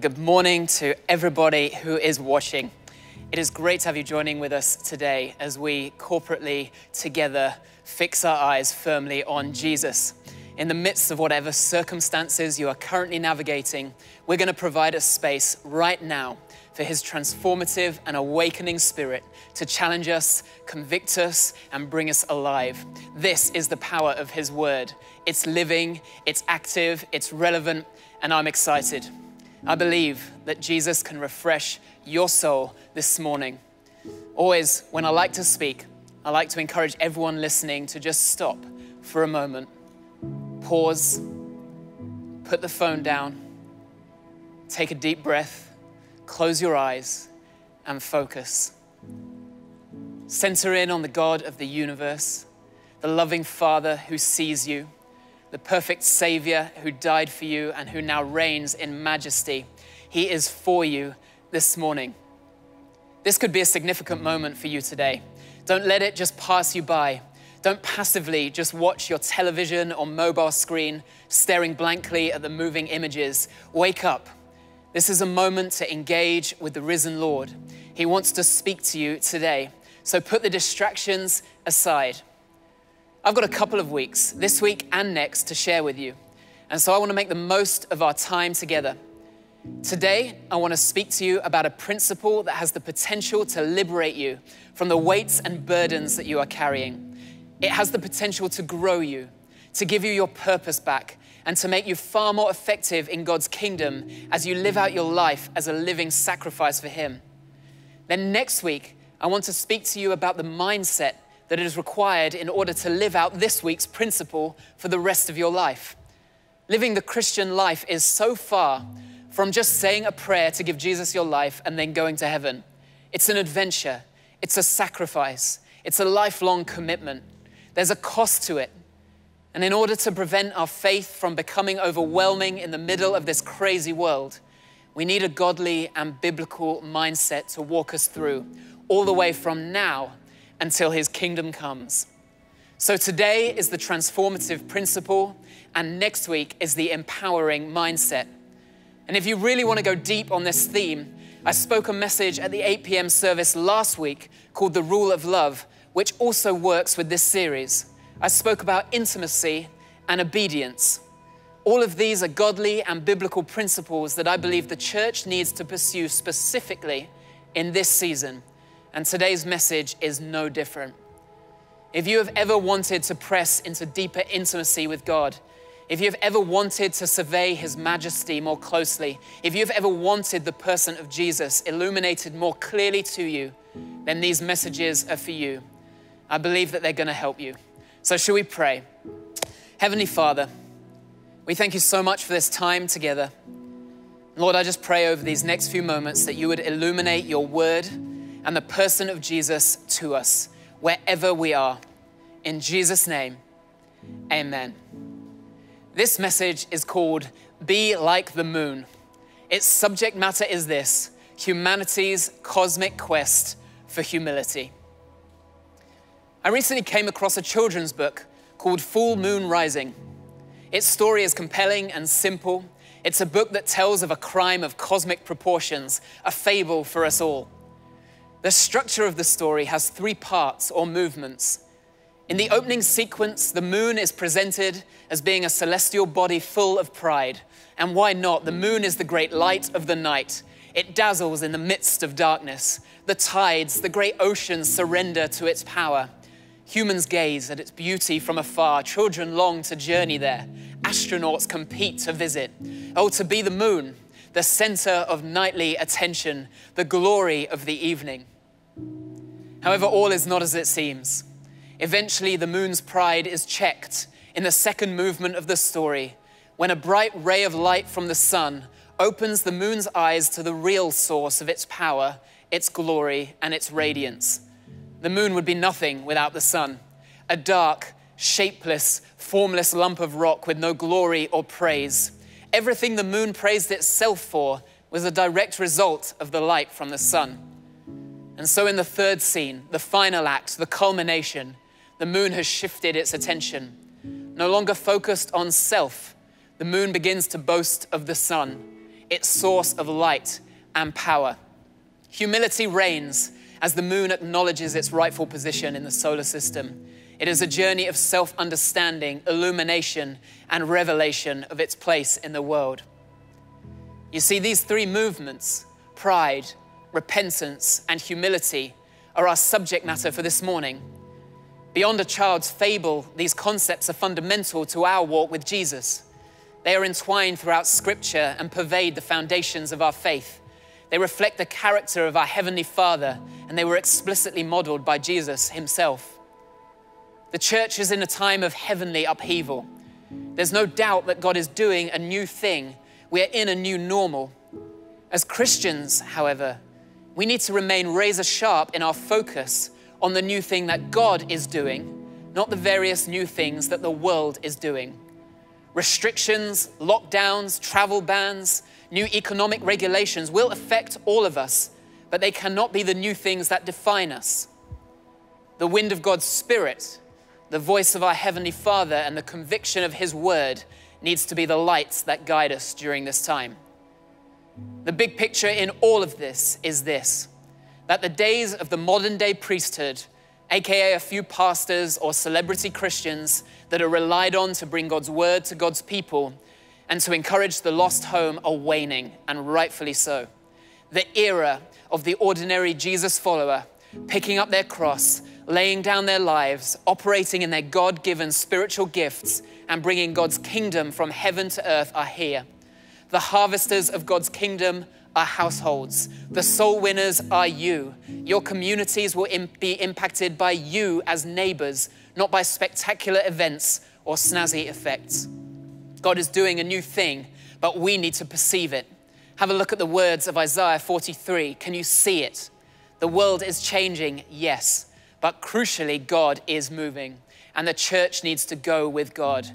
Good morning to everybody who is watching. It is great to have you joining with us today as we corporately together fix our eyes firmly on Jesus. In the midst of whatever circumstances you are currently navigating, we're going to provide a space right now for His transformative and awakening spirit to challenge us, convict us, and bring us alive. This is the power of His word. It's living, it's active, it's relevant, and I'm excited. I believe that Jesus can refresh your soul this morning. Always, when I like to speak, I like to encourage everyone listening to just stop for a moment, pause, put the phone down, take a deep breath, close your eyes, and focus. Center in on the God of the universe, the loving Father who sees you the perfect Savior who died for you and who now reigns in majesty. He is for you this morning. This could be a significant moment for you today. Don't let it just pass you by. Don't passively just watch your television or mobile screen, staring blankly at the moving images. Wake up. This is a moment to engage with the risen Lord. He wants to speak to you today. So put the distractions aside. I've got a couple of weeks, this week and next, to share with you. And so I want to make the most of our time together. Today, I want to speak to you about a principle that has the potential to liberate you from the weights and burdens that you are carrying. It has the potential to grow you, to give you your purpose back, and to make you far more effective in God's kingdom as you live out your life as a living sacrifice for Him. Then next week, I want to speak to you about the mindset that is required in order to live out this week's principle for the rest of your life. Living the Christian life is so far from just saying a prayer to give Jesus your life and then going to heaven. It's an adventure, it's a sacrifice, it's a lifelong commitment. There's a cost to it. And in order to prevent our faith from becoming overwhelming in the middle of this crazy world, we need a godly and biblical mindset to walk us through, all the way from now until his kingdom comes. So today is the transformative principle, and next week is the empowering mindset. And if you really want to go deep on this theme, I spoke a message at the 8 p.m. service last week called The Rule of Love, which also works with this series. I spoke about intimacy and obedience. All of these are godly and biblical principles that I believe the church needs to pursue specifically in this season and today's message is no different. If you have ever wanted to press into deeper intimacy with God, if you've ever wanted to survey His majesty more closely, if you've ever wanted the person of Jesus illuminated more clearly to you, then these messages are for you. I believe that they're going to help you. So, shall we pray? Heavenly Father, we thank you so much for this time together. Lord, I just pray over these next few moments that you would illuminate your word and the person of Jesus to us wherever we are. In Jesus' name, amen. This message is called Be Like the Moon. Its subject matter is this humanity's cosmic quest for humility. I recently came across a children's book called Full Moon Rising. Its story is compelling and simple. It's a book that tells of a crime of cosmic proportions, a fable for us all. The structure of the story has three parts or movements. In the opening sequence, the moon is presented as being a celestial body full of pride. And why not? The moon is the great light of the night. It dazzles in the midst of darkness. The tides, the great oceans surrender to its power. Humans gaze at its beauty from afar. Children long to journey there. Astronauts compete to visit. Oh, to be the moon the center of nightly attention, the glory of the evening. However, all is not as it seems. Eventually, the moon's pride is checked in the second movement of the story when a bright ray of light from the sun opens the moon's eyes to the real source of its power, its glory, and its radiance. The moon would be nothing without the sun, a dark, shapeless, formless lump of rock with no glory or praise. Everything the moon praised itself for was a direct result of the light from the sun. And so, in the third scene, the final act, the culmination, the moon has shifted its attention. No longer focused on self, the moon begins to boast of the sun. its source of light and power. Humility reigns as the moon acknowledges its rightful position in the solar system. It is a journey of self understanding, illumination, and revelation of its place in the world. You see, these three movements pride, repentance, and humility are our subject matter for this morning. Beyond a child's fable, these concepts are fundamental to our walk with Jesus. They are entwined throughout Scripture and pervade the foundations of our faith. They reflect the character of our Heavenly Father, and they were explicitly modeled by Jesus Himself. The church is in a time of heavenly upheaval. There's no doubt that God is doing a new thing. We are in a new normal. As Christians, however, we need to remain razor sharp in our focus on the new thing that God is doing, not the various new things that the world is doing. Restrictions, lockdowns, travel bans, new economic regulations will affect all of us, but they cannot be the new things that define us. The wind of God's Spirit, the voice of our Heavenly Father, and the conviction of His Word needs to be the lights that guide us during this time. The big picture in all of this is this that the days of the modern day priesthood, aka a few pastors or celebrity Christians that are relied on to bring God's word to God's people and to encourage the lost home, are waning, and rightfully so. The era of the ordinary Jesus follower picking up their cross, laying down their lives, operating in their God given spiritual gifts, and bringing God's kingdom from heaven to earth are here. The harvesters of God's kingdom are households. The soul winners are you. Your communities will be impacted by you as neighbors, not by spectacular events or snazzy effects. God is doing a new thing, but we need to perceive it. Have a look at the words of Isaiah 43. Can you see it? The world is changing, yes, but crucially, God is moving, and the church needs to go with God.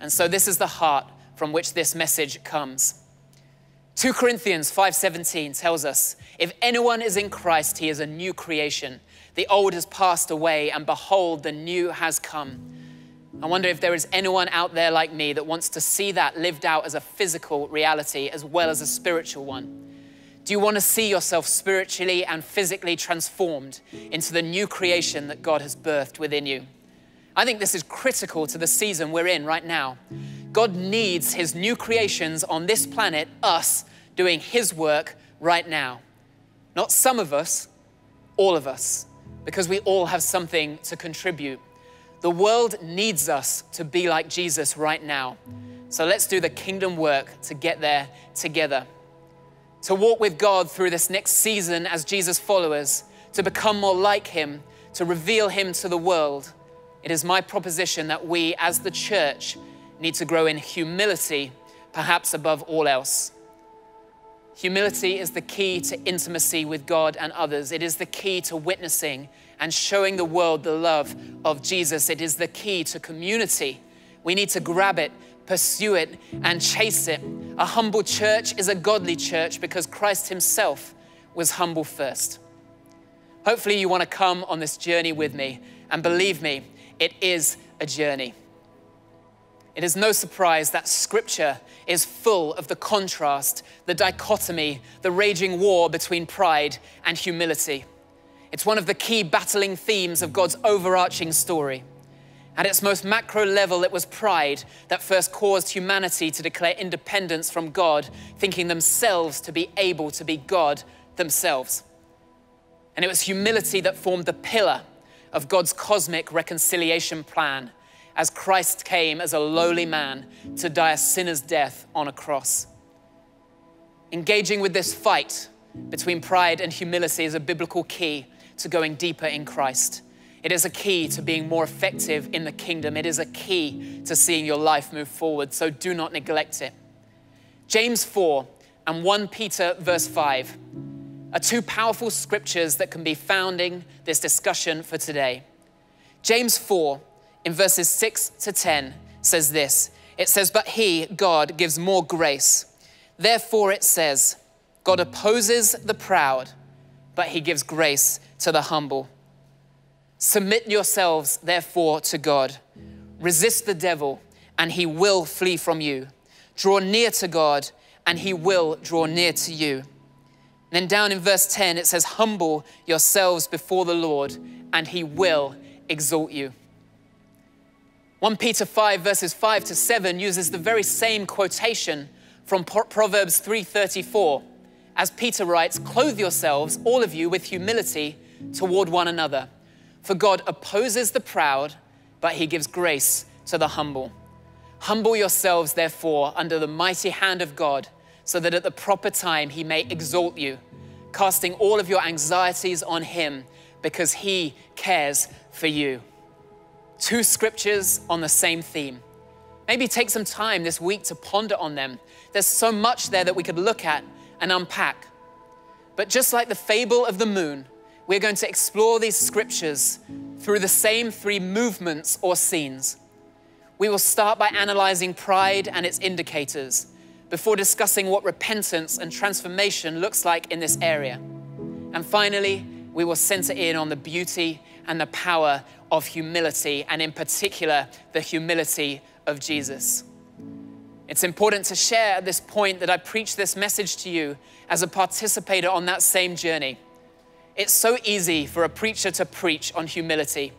And so, this is the heart from which this message comes. 2 Corinthians 5:17 tells us, if anyone is in Christ, he is a new creation. The old has passed away and behold the new has come. I wonder if there is anyone out there like me that wants to see that lived out as a physical reality as well as a spiritual one. Do you want to see yourself spiritually and physically transformed into the new creation that God has birthed within you? I think this is critical to the season we're in right now. God needs his new creations on this planet, us, doing his work right now. Not some of us, all of us, because we all have something to contribute. The world needs us to be like Jesus right now. So let's do the kingdom work to get there together. To walk with God through this next season as Jesus followers, to become more like him, to reveal him to the world. It is my proposition that we as the church need to grow in humility, perhaps above all else. Humility is the key to intimacy with God and others. It is the key to witnessing and showing the world the love of Jesus. It is the key to community. We need to grab it, pursue it, and chase it. A humble church is a godly church because Christ Himself was humble first. Hopefully, you want to come on this journey with me. And believe me, it is a journey. It is no surprise that scripture is full of the contrast, the dichotomy, the raging war between pride and humility. It's one of the key battling themes of God's overarching story. At its most macro level, it was pride that first caused humanity to declare independence from God, thinking themselves to be able to be God themselves. And it was humility that formed the pillar of God's cosmic reconciliation plan as Christ came as a lowly man to die a sinner's death on a cross. Engaging with this fight between pride and humility is a biblical key to going deeper in Christ. It is a key to being more effective in the kingdom. It is a key to seeing your life move forward, so do not neglect it. James 4 and 1 Peter, verse 5, are two powerful scriptures that can be founding this discussion for today. James 4 in verses 6 to 10 says this it says, But he, God, gives more grace. Therefore, it says, God opposes the proud, but he gives grace to the humble. Submit yourselves, therefore, to God. Resist the devil, and he will flee from you. Draw near to God, and he will draw near to you. And then down in verse 10, it says, Humble yourselves before the Lord, and he will exalt you. 1 Peter 5 verses 5 to 7 uses the very same quotation from Proverbs 3:34. As Peter writes, "Clothe yourselves all of you with humility toward one another, for God opposes the proud, but he gives grace to the humble." Humble yourselves therefore under the mighty hand of God, so that at the proper time he may exalt you, casting all of your anxieties on him because he cares for you. Two scriptures on the same theme. Maybe take some time this week to ponder on them. There's so much there that we could look at and unpack. But just like the fable of the moon, we're going to explore these scriptures through the same three movements or scenes. We will start by analyzing pride and its indicators before discussing what repentance and transformation looks like in this area. And finally, we will center in on the beauty and the power of humility, and in particular, the humility of Jesus. It's important to share at this point that I preach this message to you as a participator on that same journey. It's so easy for a preacher to preach on humility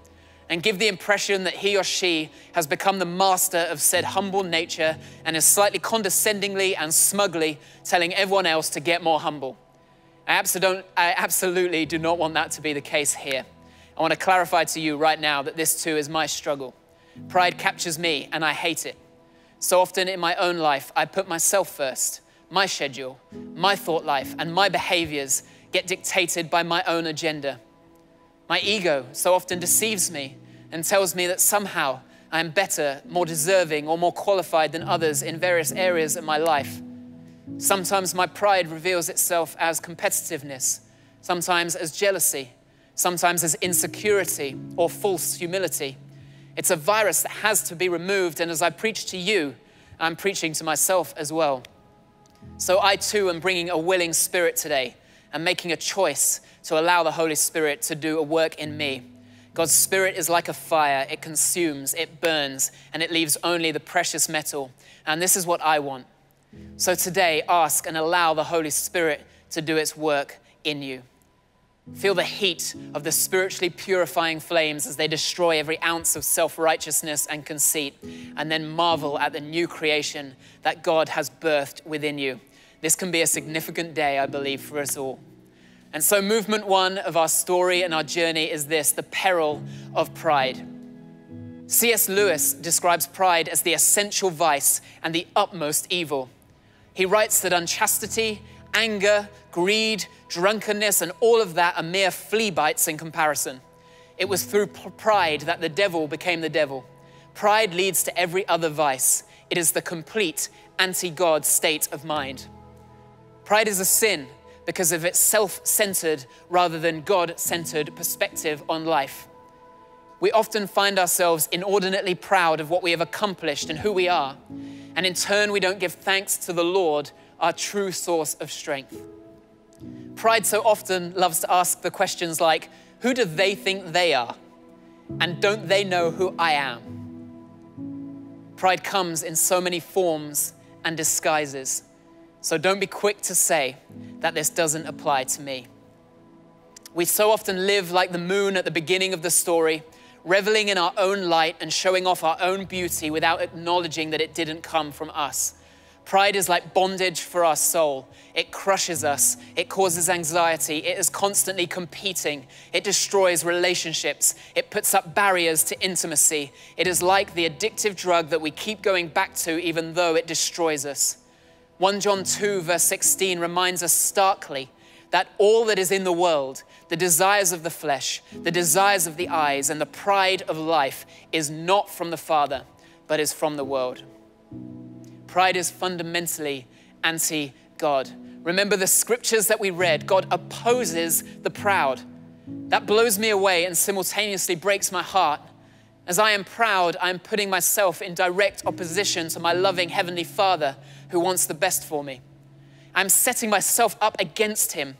and give the impression that he or she has become the master of said humble nature and is slightly condescendingly and smugly telling everyone else to get more humble. I absolutely do not want that to be the case here. I want to clarify to you right now that this too is my struggle. Pride captures me and I hate it. So often in my own life, I put myself first. My schedule, my thought life, and my behaviors get dictated by my own agenda. My ego so often deceives me and tells me that somehow I am better, more deserving, or more qualified than others in various areas of my life. Sometimes my pride reveals itself as competitiveness, sometimes as jealousy, sometimes as insecurity or false humility. It's a virus that has to be removed, and as I preach to you, I'm preaching to myself as well. So I too am bringing a willing spirit today and making a choice to allow the Holy Spirit to do a work in me. God's Spirit is like a fire, it consumes, it burns, and it leaves only the precious metal. And this is what I want. So today, ask and allow the Holy Spirit to do its work in you. Feel the heat of the spiritually purifying flames as they destroy every ounce of self righteousness and conceit, and then marvel at the new creation that God has birthed within you. This can be a significant day, I believe, for us all. And so, movement one of our story and our journey is this the peril of pride. C.S. Lewis describes pride as the essential vice and the utmost evil. He writes that unchastity, anger, greed, drunkenness, and all of that are mere flea bites in comparison. It was through pride that the devil became the devil. Pride leads to every other vice. It is the complete anti God state of mind. Pride is a sin because of its self centered rather than God centered perspective on life. We often find ourselves inordinately proud of what we have accomplished and who we are, and in turn, we don't give thanks to the Lord, our true source of strength. Pride so often loves to ask the questions like, Who do they think they are? And don't they know who I am? Pride comes in so many forms and disguises. So don't be quick to say that this doesn't apply to me. We so often live like the moon at the beginning of the story, reveling in our own light and showing off our own beauty without acknowledging that it didn't come from us. Pride is like bondage for our soul. It crushes us. It causes anxiety. It is constantly competing. It destroys relationships. It puts up barriers to intimacy. It is like the addictive drug that we keep going back to even though it destroys us. 1 John 2, verse 16 reminds us starkly that all that is in the world, the desires of the flesh, the desires of the eyes, and the pride of life, is not from the Father, but is from the world. Pride is fundamentally anti God. Remember the scriptures that we read God opposes the proud. That blows me away and simultaneously breaks my heart. As I am proud, I am putting myself in direct opposition to my loving Heavenly Father who wants the best for me. I'm setting myself up against Him.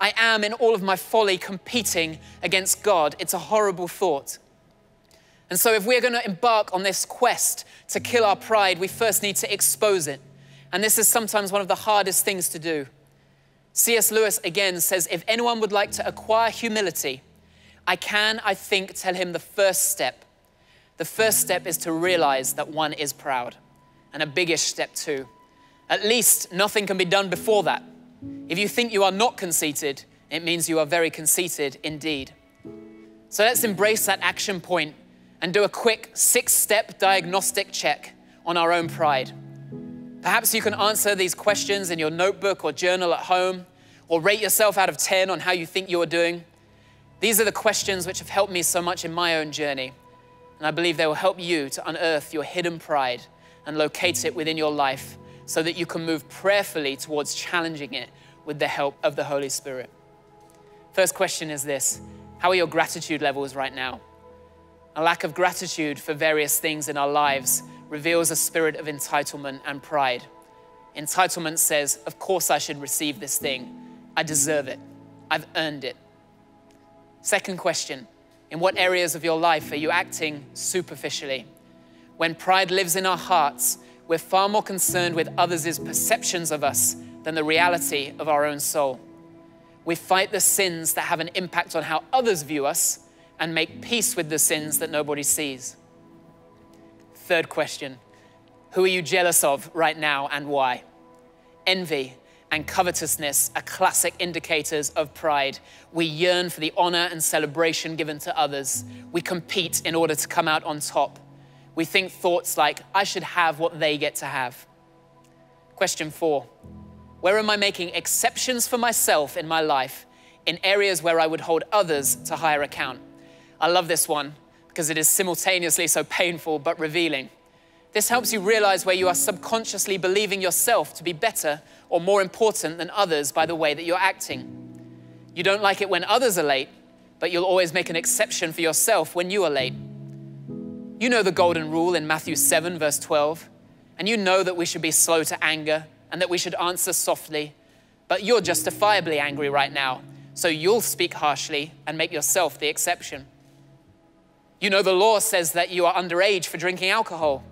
I am, in all of my folly, competing against God. It's a horrible thought. And so, if we're going to embark on this quest to kill our pride, we first need to expose it. And this is sometimes one of the hardest things to do. C.S. Lewis again says if anyone would like to acquire humility, I can, I think, tell him the first step. The first step is to realize that one is proud, and a biggish step too. At least nothing can be done before that. If you think you are not conceited, it means you are very conceited indeed. So let's embrace that action point and do a quick six step diagnostic check on our own pride. Perhaps you can answer these questions in your notebook or journal at home, or rate yourself out of 10 on how you think you're doing. These are the questions which have helped me so much in my own journey, and I believe they will help you to unearth your hidden pride and locate it within your life so that you can move prayerfully towards challenging it with the help of the Holy Spirit. First question is this How are your gratitude levels right now? A lack of gratitude for various things in our lives reveals a spirit of entitlement and pride. Entitlement says, Of course, I should receive this thing. I deserve it. I've earned it. Second question In what areas of your life are you acting superficially? When pride lives in our hearts, we're far more concerned with others' perceptions of us than the reality of our own soul. We fight the sins that have an impact on how others view us and make peace with the sins that nobody sees. Third question Who are you jealous of right now and why? Envy and covetousness are classic indicators of pride. We yearn for the honor and celebration given to others. We compete in order to come out on top. We think thoughts like, I should have what they get to have. Question four Where am I making exceptions for myself in my life in areas where I would hold others to higher account? I love this one because it is simultaneously so painful but revealing. This helps you realize where you are subconsciously believing yourself to be better or more important than others by the way that you're acting. You don't like it when others are late, but you'll always make an exception for yourself when you are late. You know the golden rule in Matthew 7, verse 12, and you know that we should be slow to anger and that we should answer softly, but you're justifiably angry right now, so you'll speak harshly and make yourself the exception. You know the law says that you are underage for drinking alcohol,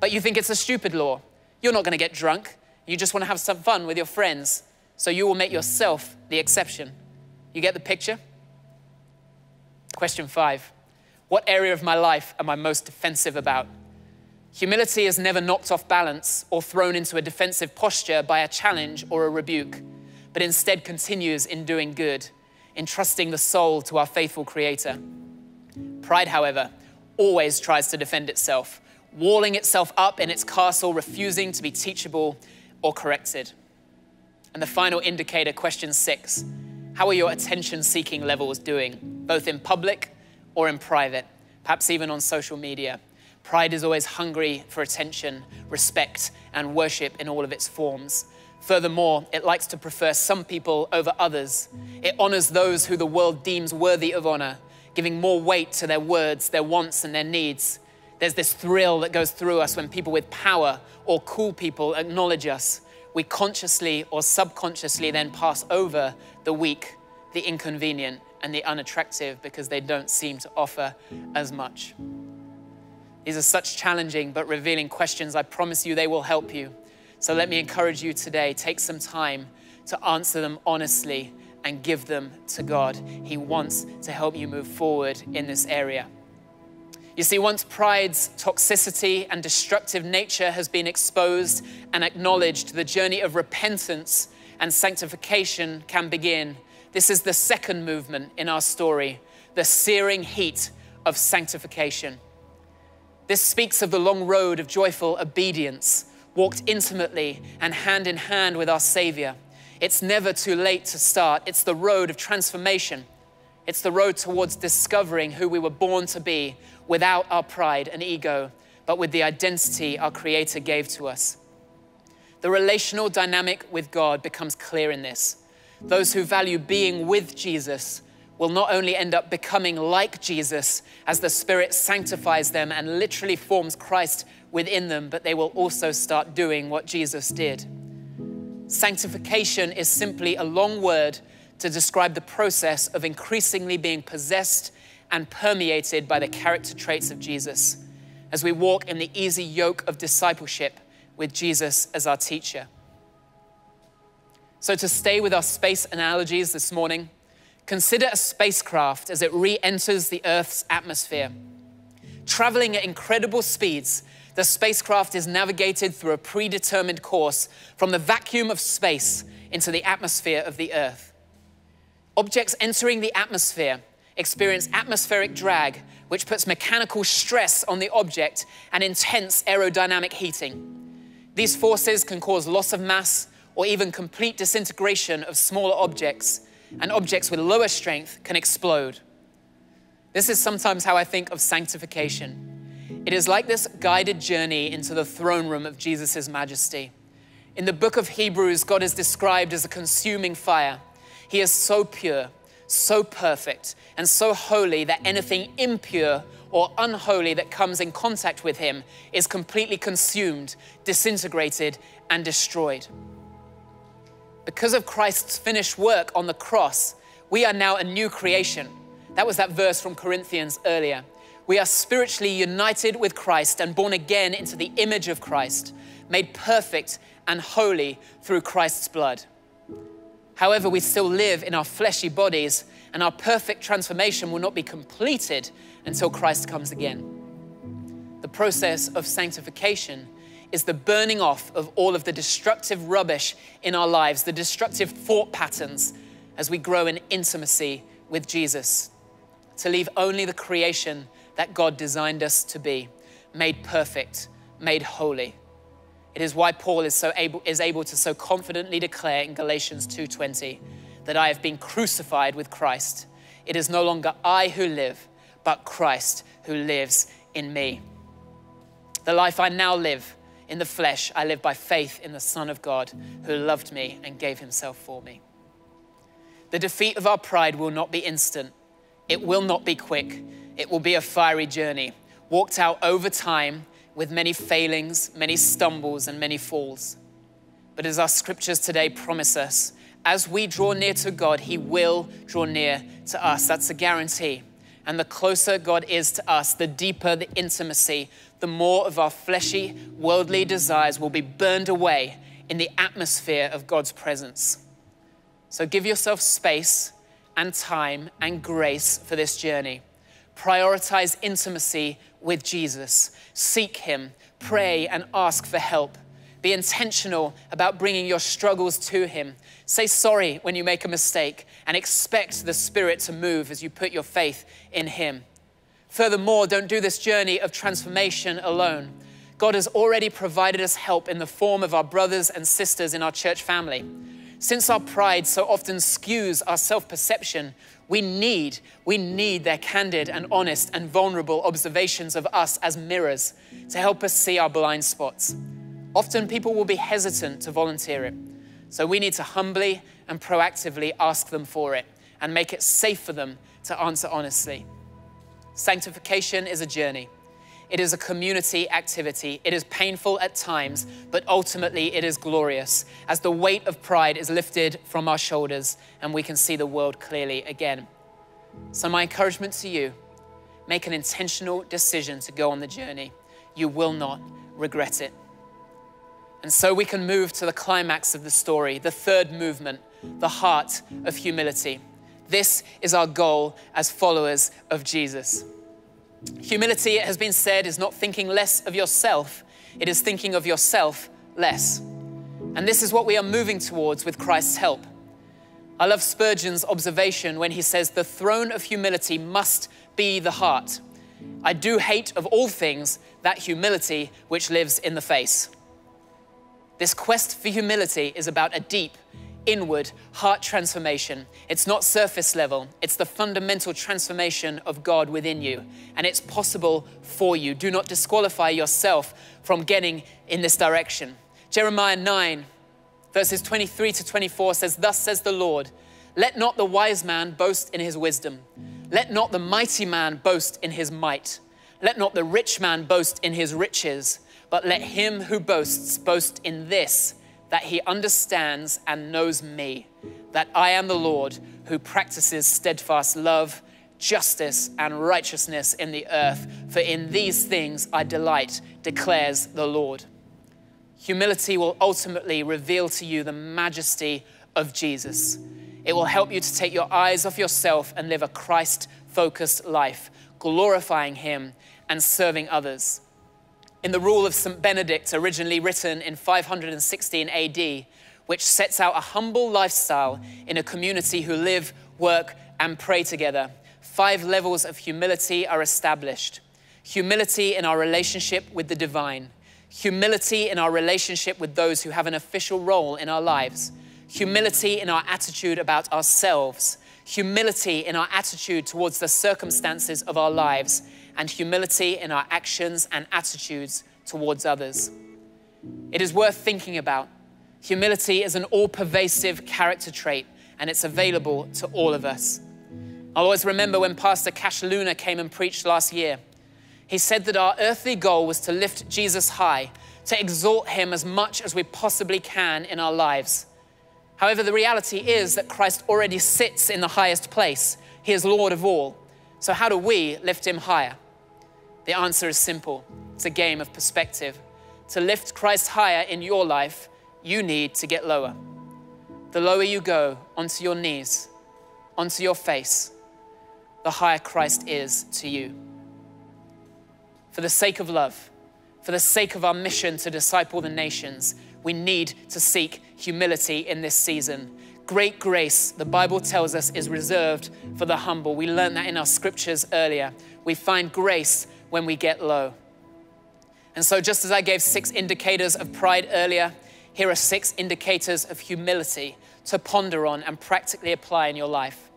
but you think it's a stupid law. You're not going to get drunk. You just want to have some fun with your friends. So you will make yourself the exception. You get the picture? Question five What area of my life am I most defensive about? Humility is never knocked off balance or thrown into a defensive posture by a challenge or a rebuke, but instead continues in doing good, entrusting the soul to our faithful Creator. Pride, however, always tries to defend itself, walling itself up in its castle, refusing to be teachable or corrected. And the final indicator, question six How are your attention seeking levels doing, both in public or in private, perhaps even on social media? Pride is always hungry for attention, respect, and worship in all of its forms. Furthermore, it likes to prefer some people over others. It honors those who the world deems worthy of honor, giving more weight to their words, their wants, and their needs. There's this thrill that goes through us when people with power or cool people acknowledge us. We consciously or subconsciously then pass over the weak, the inconvenient, and the unattractive because they don't seem to offer as much. These are such challenging but revealing questions. I promise you they will help you. So let me encourage you today take some time to answer them honestly and give them to God. He wants to help you move forward in this area. You see, once pride's toxicity and destructive nature has been exposed and acknowledged, the journey of repentance and sanctification can begin. This is the second movement in our story, the searing heat of sanctification. This speaks of the long road of joyful obedience, walked intimately and hand in hand with our Savior. It's never too late to start. It's the road of transformation. It's the road towards discovering who we were born to be without our pride and ego, but with the identity our Creator gave to us. The relational dynamic with God becomes clear in this. Those who value being with Jesus will not only end up becoming like Jesus as the Spirit sanctifies them and literally forms Christ within them, but they will also start doing what Jesus did. Sanctification is simply a long word to describe the process of increasingly being possessed and permeated by the character traits of Jesus. As we walk in the easy yoke of discipleship, with Jesus as our teacher. So, to stay with our space analogies this morning, consider a spacecraft as it re enters the Earth's atmosphere. Traveling at incredible speeds, the spacecraft is navigated through a predetermined course from the vacuum of space into the atmosphere of the Earth. Objects entering the atmosphere experience atmospheric drag, which puts mechanical stress on the object and intense aerodynamic heating. These forces can cause loss of mass or even complete disintegration of smaller objects, and objects with lower strength can explode. This is sometimes how I think of sanctification. It is like this guided journey into the throne room of Jesus' majesty. In the book of Hebrews, God is described as a consuming fire. He is so pure, so perfect, and so holy that anything impure or unholy that comes in contact with him is completely consumed, disintegrated, and destroyed. Because of Christ's finished work on the cross, we are now a new creation. That was that verse from Corinthians earlier. We are spiritually united with Christ and born again into the image of Christ, made perfect and holy through Christ's blood. However, we still live in our fleshy bodies, and our perfect transformation will not be completed until Christ comes again. The process of sanctification is the burning off of all of the destructive rubbish in our lives, the destructive thought patterns as we grow in intimacy with Jesus, to leave only the creation that God designed us to be, made perfect, made holy. It is why Paul is, so able, is able to so confidently declare in Galatians 2:20 that I have been crucified with Christ. It is no longer I who live, but Christ who lives in me. The life I now live in the flesh, I live by faith in the Son of God who loved me and gave himself for me. The defeat of our pride will not be instant. It will not be quick. It will be a fiery journey, walked out over time with many failings, many stumbles, and many falls. But as our scriptures today promise us, as we draw near to God, He will draw near to us. That's a guarantee. And the closer God is to us, the deeper the intimacy, the more of our fleshy, worldly desires will be burned away in the atmosphere of God's presence. So give yourself space and time and grace for this journey. Prioritize intimacy with Jesus. Seek Him, pray, and ask for help. Be intentional about bringing your struggles to Him. Say sorry when you make a mistake and expect the Spirit to move as you put your faith in Him. Furthermore, don't do this journey of transformation alone. God has already provided us help in the form of our brothers and sisters in our church family. Since our pride so often skews our self perception, we need, we need their candid and honest and vulnerable observations of us as mirrors to help us see our blind spots. Often people will be hesitant to volunteer it. So we need to humbly and proactively ask them for it and make it safe for them to answer honestly. Sanctification is a journey. It is a community activity. It is painful at times, but ultimately it is glorious as the weight of pride is lifted from our shoulders and we can see the world clearly again. So, my encouragement to you make an intentional decision to go on the journey. You will not regret it. And so we can move to the climax of the story, the third movement, the heart of humility. This is our goal as followers of Jesus. Humility, it has been said, is not thinking less of yourself, it is thinking of yourself less. And this is what we are moving towards with Christ's help. I love Spurgeon's observation when he says, The throne of humility must be the heart. I do hate of all things that humility which lives in the face. This quest for humility is about a deep inward heart transformation. It's not surface level, it's the fundamental transformation of God within you. And it's possible for you. Do not disqualify yourself from getting in this direction. Jeremiah 9, verses 23 to 24 says, Thus says the Lord, let not the wise man boast in his wisdom, let not the mighty man boast in his might, let not the rich man boast in his riches, but let him who boasts boast in this that he understands and knows me, that I am the Lord who practices steadfast love, justice, and righteousness in the earth. For in these things I delight, declares the Lord. Humility will ultimately reveal to you the majesty of Jesus. It will help you to take your eyes off yourself and live a Christ focused life, glorifying Him and serving others. In the Rule of St. Benedict, originally written in 516 AD, which sets out a humble lifestyle in a community who live, work, and pray together, five levels of humility are established. Humility in our relationship with the divine, humility in our relationship with those who have an official role in our lives, humility in our attitude about ourselves, humility in our attitude towards the circumstances of our lives, and humility in our actions and attitudes towards others. It is worth thinking about. Humility is an all pervasive character trait, and it's available to all of us. I'll always remember when Pastor Cash Luna came and preached last year. He said that our earthly goal was to lift Jesus high, to exalt him as much as we possibly can in our lives. However, the reality is that Christ already sits in the highest place. He is Lord of all. So, how do we lift him higher? The answer is simple it's a game of perspective. To lift Christ higher in your life, you need to get lower. The lower you go onto your knees, onto your face, the higher Christ is to you for the sake of love, for the sake of our mission to disciple the nations, we need to seek humility in this season. Great grace, the Bible tells us, is reserved for the humble. We learned that in our scriptures earlier. We find grace when we get low. And so, just as I gave six indicators of pride earlier, here are six indicators of humility to ponder on and practically apply in your life.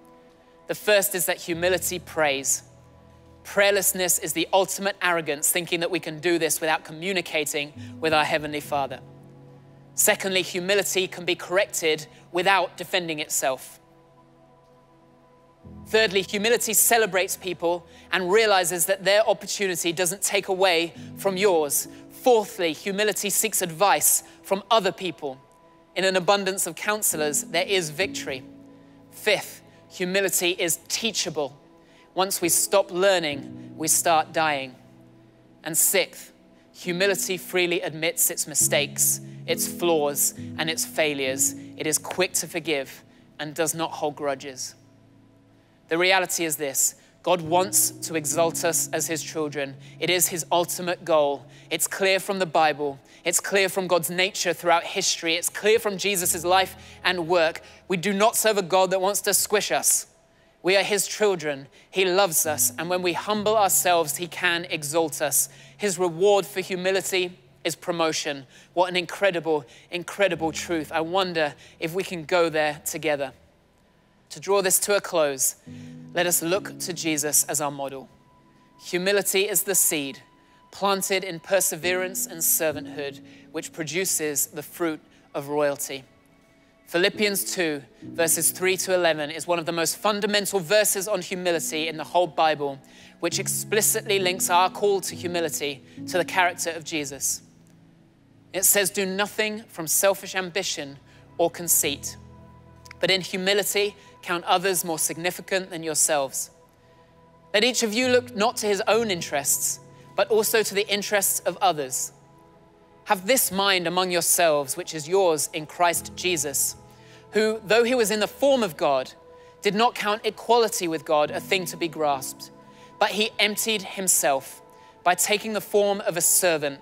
The first is that humility prays. Prayerlessness is the ultimate arrogance, thinking that we can do this without communicating with our Heavenly Father. Secondly, humility can be corrected without defending itself. Thirdly, humility celebrates people and realizes that their opportunity doesn't take away from yours. Fourthly, humility seeks advice from other people. In an abundance of counselors, there is victory. Fifth, humility is teachable. Once we stop learning, we start dying. And sixth, humility freely admits its mistakes, its flaws, and its failures. It is quick to forgive and does not hold grudges. The reality is this God wants to exalt us as His children. It is His ultimate goal. It's clear from the Bible. It's clear from God's nature throughout history. It's clear from Jesus' life and work. We do not serve a God that wants to squish us. We are His children. He loves us. And when we humble ourselves, He can exalt us. His reward for humility is promotion. What an incredible, incredible truth. I wonder if we can go there together. To draw this to a close, let us look to Jesus as our model. Humility is the seed planted in perseverance and servanthood, which produces the fruit of royalty. Philippians 2, verses 3 to 11, is one of the most fundamental verses on humility in the whole Bible, which explicitly links our call to humility to the character of Jesus. It says, Do nothing from selfish ambition or conceit, but in humility count others more significant than yourselves. Let each of you look not to his own interests, but also to the interests of others. Have this mind among yourselves, which is yours in Christ Jesus, who, though he was in the form of God, did not count equality with God a thing to be grasped, but he emptied himself by taking the form of a servant,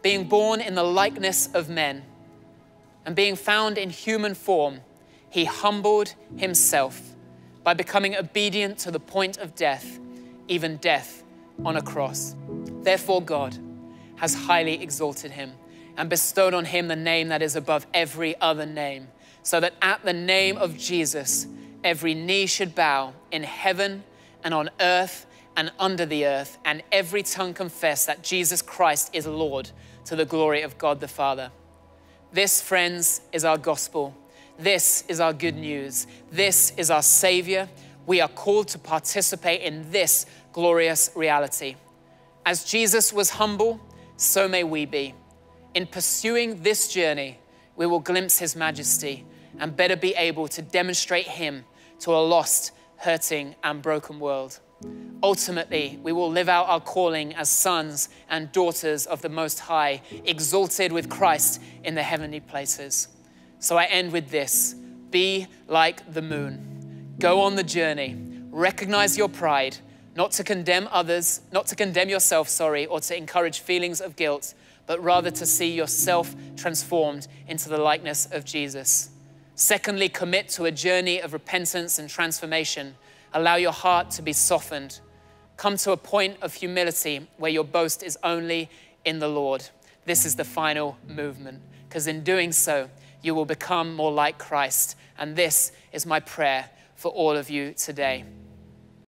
being born in the likeness of men. And being found in human form, he humbled himself by becoming obedient to the point of death, even death on a cross. Therefore, God has highly exalted him and bestowed on him the name that is above every other name, so that at the name of Jesus, every knee should bow in heaven and on earth and under the earth, and every tongue confess that Jesus Christ is Lord to the glory of God the Father. This, friends, is our gospel. This is our good news. This is our Savior. We are called to participate in this glorious reality. As Jesus was humble, so may we be. In pursuing this journey, we will glimpse His majesty and better be able to demonstrate Him to a lost, hurting, and broken world. Ultimately, we will live out our calling as sons and daughters of the Most High, exalted with Christ in the heavenly places. So I end with this be like the moon. Go on the journey, recognize your pride, not to condemn others, not to condemn yourself, sorry, or to encourage feelings of guilt, but rather to see yourself transformed into the likeness of Jesus. Secondly, commit to a journey of repentance and transformation. Allow your heart to be softened. Come to a point of humility where your boast is only in the Lord. This is the final movement, because in doing so, you will become more like Christ. And this is my prayer for all of you today.